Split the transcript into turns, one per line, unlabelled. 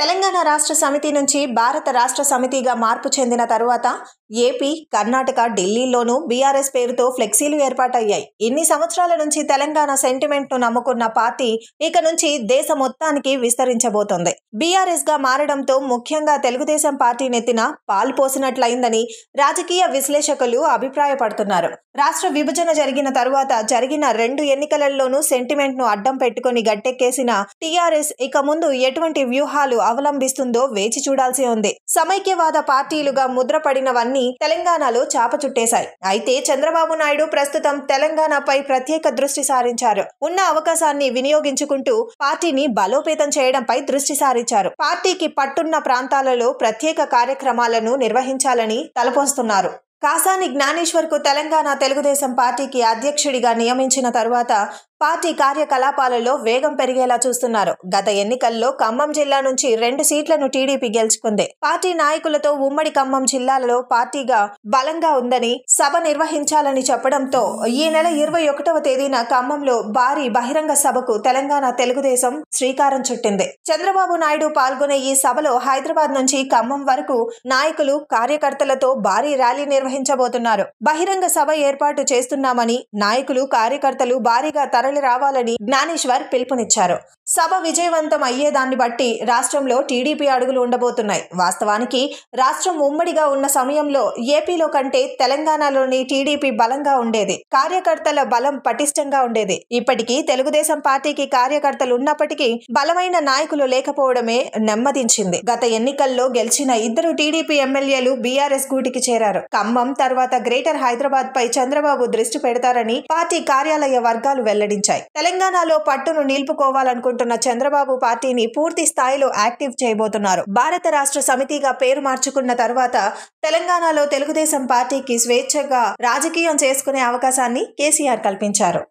తెలంగాణ రాష్ట్ర సమితి నుంచి భారత రాష్ట్ర సమితిగా మార్పు చెందిన తరువాత ఏపీ కర్ణాటక ఢిల్లీలోనూ బీఆర్ఎస్ పేరుతో ఫ్లెక్సీలు ఏర్పాటయ్యాయి. ఇన్ని సంవత్సరాల నుంచి తెలంగాణ సెంటిమెంట్ను నమ్ముకున్న పార్టీ ఇక నుంచి దేశ మొత్తానికి విస్తరించబోతోంది. బీఆర్ఎస్గా మారడంతో ముఖ్యంగా తెలుగుదేశం పార్టీ నెత్తిన పాలు పోసినట్లయిందని రాజకీయ విశ్లేషకులు అభిప్రాయపడుతున్నారు. రాష్ట్ర విభజన జరిగిన తరువాత జరిగిన రెండు ఎన్నికలలోనూ సెంటిమెంట్ను అడ్డం పెట్టుకుని గట్టెక్కేసిన టీఆర్ఎస్ ఇక ముందు ఎటువంటి వ్యూహాలు అవలంబిస్తుందో వేచి చూడాల్సి ఉంది. సమైక్యవాద పార్టీలుగా ముద్రపడినవన్నీ తెలంగాణలో చాప చుట్టేశాయి అయితే చంద్రబాబు నాయుడు ప్రస్తుతం తెలంగాణపై ప్రత్యేక దృష్టి సారించారు. ఉన్న అవకాశాన్ని వినియోగించుకుంటూ పార్టీని బలోపేతం చేయడంపై దృష్టి సారించారు. పార్టీకి పట్టున్న ప్రాంతాలలో ప్రత్యేక కార్యక్రమాలను నిర్వహించాలని తలపోస్తున్నారు. కాసాని జ్ఞానేశ్వర్కు తెలంగాణ తెలుగుదేశం పార్టీకి అధ్యక్షుడిగా నియమించిన తరువాత పార్టీ కార్యకలాపాలలో వేగం పెరిగేలా చూస్తున్నారు. గత ఎన్నికల్లో ఖమ్మం జిల్లా నుంచి రెండు సీట్లను టీడీపీ గెలుచుకుంది. పార్టీ నాయకులతో ఉమ్మడి ఖమ్మం జిల్లాలలో పార్టీగా బలంగా ఉందని సభ నిర్వహించాలని చెప్పడంతో ఈ నెల ఇరవై ఒకటవ తేదీన ఖమ్మంలో భారీ బహిరంగ సభకు తెలంగాణ తెలుగుదేశం శ్రీకారం చుట్టింది. చంద్రబాబు నాయుడు పాల్గొనే ఈ సభలో హైదరాబాద్ నుంచి ఖమ్మం వరకు నాయకులు కార్యకర్తలతో భారీ ర్యాలీ నిర్వహించబోతున్నారు. బహిరంగ సభ ఏర్పాటు చేస్తున్నామని నాయకులు కార్యకర్తలు భారీగా తర తరలి రావాలని జ్ఞానేశ్వర్ పిలుపునిచ్చారు. సభ విజయవంతం అయ్యేదాన్ని బట్టి రాష్ట్రంలో టీడీపీ అడుగులు ఉండబోతున్నాయి. వాస్తవానికి రాష్ట్రం ఉమ్మడిగా ఉన్న సమయంలో ఏపీలో కంటే తెలంగాణలోని టీడీపీ బలంగా ఉండేది. కార్యకర్తల బలం పటిష్టంగా ఉండేది. ఇప్పటికీ తెలుగుదేశం పార్టీకి కార్యకర్తలు ఉన్నప్పటికీ బలమైన నాయకులు లేకపోవడమే నెమ్మదించింది. గత ఎన్నికల్లో గెలిచిన ఇద్దరు టీడీపీ ఎమ్మెల్యేలు బీఆర్ఎస్ గూటికి చేరారు. ఖమ్మం తర్వాత గ్రేటర్ హైదరాబాద్ పై చంద్రబాబు దృష్టి పెడతారని పార్టీ కార్యాలయ వర్గాలు వెల్లడించాయి. తెలంగాణలో పట్టును నిలుపుకోవాలనుకుంటున్న చంద్రబాబు పార్టీని పూర్తి స్థాయిలో యాక్టివ్ చేయబోతున్నారు. భారత రాష్ట్ర సమితిగా పేరు మార్చుకున్న తర్వాత తెలంగాణలో తెలుగుదేశం పార్టీకి స్వేచ్ఛగా రాజకీయం చేసుకునే అవకాశాన్ని కేసీఆర్ కల్పించారు.